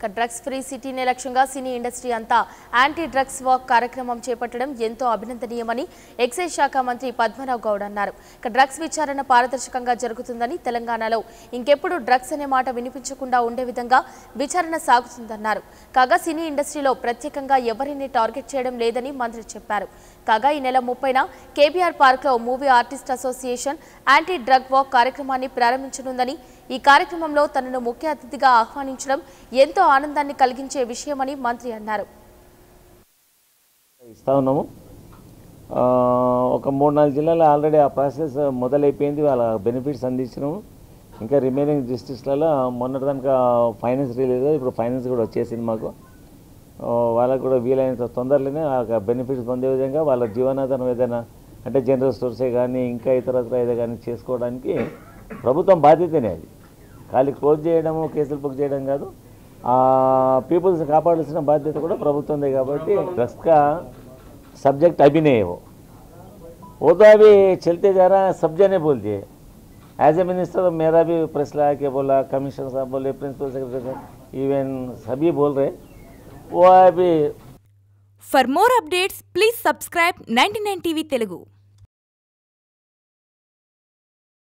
ఇక drugs free సిటీనే లక్ష్యంగా సినీ ఇండస్ట్రీ అంతా యాంటీ డ్రగ్స్ వాక్ కార్యక్రమం చేపట్టడం ఎంతో అభినందనీయమని ఎక్సైజ్ శాఖ మంత్రి పద్మనాభ్ గౌడ్ అన్నారు. ఇక డ్రగ్స్ విచారణ పారదర్శకంగా జరుగుతుందని తెలంగాణలో ఇంకెప్పుడు డ్రగ్స్ అనే మాట వినిపించకుండా ఉండే విధంగా విచారణ సాగుతుందన్నారు. కాగా సినీ ఇండస్ట్రీలో ప్రత్యేకంగా ఎవరిని టార్గెట్ చేయడం లేదని మంత్రి చెప్పారు. కాగా ఈ నెల ముప్పైన కేబీఆర్ పార్క్లో movie artist association anti drug walk కార్యక్రమాన్ని ప్రారంభించనుందని ఈ కార్యక్రమంలో తనను ముఖ్య అతిథిగా ఆహ్వానించడం ఎంతో ఆనందాన్ని కలిగించే విషయమని మంత్రి అన్నారు. ఇస్తా ఉన్నాము. ఒక మూడు నాలుగు జిల్లాలో ఆల్రెడీ ఆ ప్రాసెస్ మొదలైపోయింది. వాళ్ళ బెనిఫిట్స్ అందించినాము. ఇంకా రిమైనింగ్ డిస్ట్రిక్ట్స్లలో మొన్నటిదానికి ఫైనాన్స్ రిలీజ్ ఇప్పుడు ఫైనాన్స్ కూడా వచ్చేసింది మాకు. వాళ్ళకు కూడా వీలైనంత తొందరలోనే ఆ బెనిఫిట్స్ పొందే విధంగా వాళ్ళ జీవనాధారం ఏదైనా అంటే జనరల్ స్టోర్సే కానీ ఇంకా ఇతరత్ర ఏదో కానీ చేసుకోవడానికి ప్రభుత్వం బాధ్యతనే అది. ఖాళీ క్లోజ్ చేయడము కేసులు బుక్ చేయడం కాదు. పీపుల్స్ కాపాడాల్సిన బాధ్యత కూడా ప్రభుత్వందే కాబట్టి ड्रग्स का सब्जेक्ट अभी नहीं है वो वो तो अभी चलते जा रहा है सब जने बोल दिए एज ए मिनिस्टर मेरा भी प्रेस ला के बोला कमिश्नर साहब बोले प्रिंसिपल सेक्रेटरी इवन सभी बोल रहे वो अभी For more updates, please subscribe 99 TV Telugu.